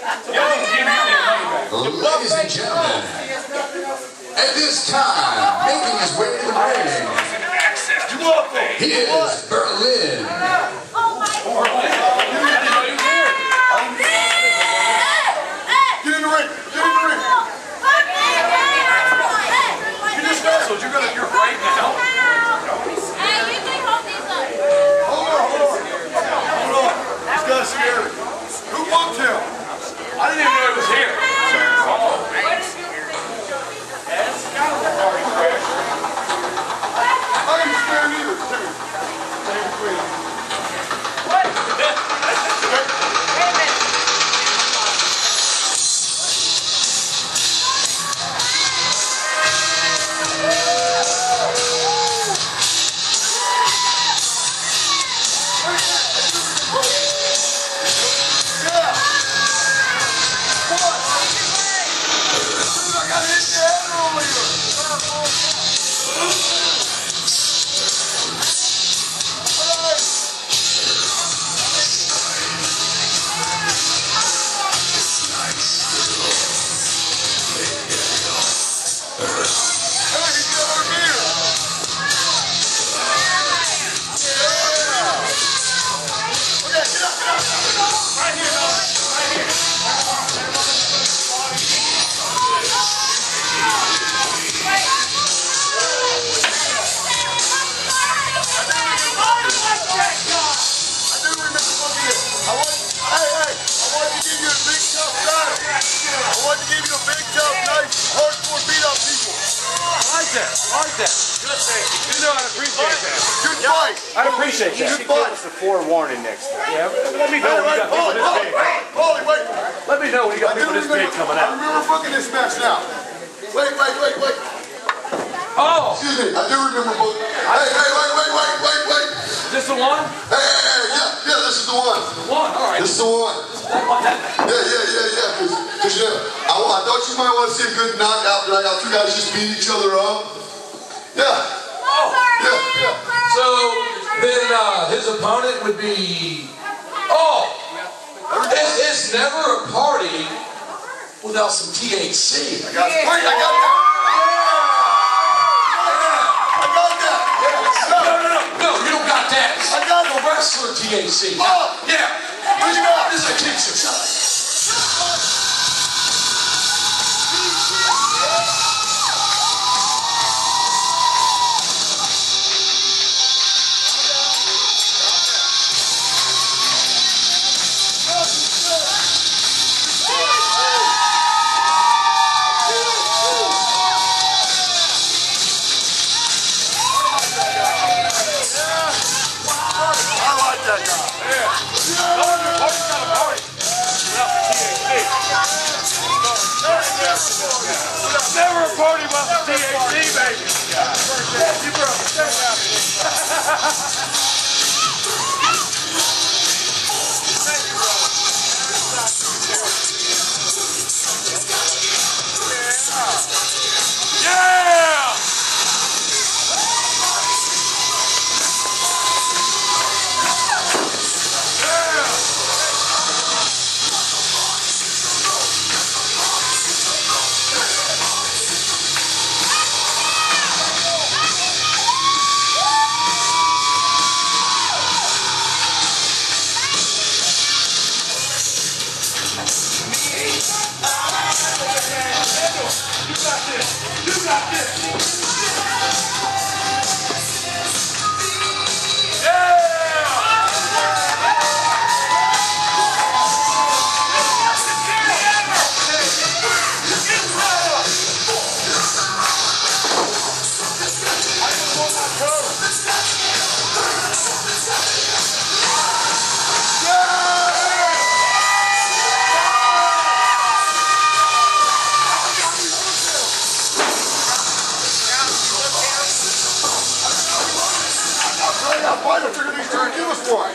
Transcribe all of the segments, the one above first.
Ladies and gentlemen, at this time, making his way to the ring, here's Berlin. Get in the ring! Get in the ring! You just wrestled. You're gonna. You're right now. Hold on, hold on. Hold on. This guy's scared. Who booked him? I didn't appreciate that. Good fight. us a forewarning next time. Yeah, let me know Hey, when you got people this big. wait, Paulie, wait. Let me know when you got do people this big remember, coming I remember booking this match now. Wait, wait, wait, wait. Oh, Excuse me, I do remember booking. Hey, hey, wait, wait, wait, wait, wait. is this the one? Hey, hey, hey, yeah, yeah, this is the one. The One. All right. This is the one. Yeah, yeah, yeah, yeah. Cause, 'cause, yeah, I, I thought you might want to see a good knockout, like how two guys just beat each other up. Yeah, oh, yeah, yeah. So then uh, his opponent would be. Oh, it's, it's never a party without some THC. I got it. I got that. I got that. No, no, no, no, you don't got that. I got The wrestler THC. Oh. yeah. What you got? This is a teacher. Shut party without the THC, baby. Yeah! That fight, I figured these two would give us one.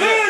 Want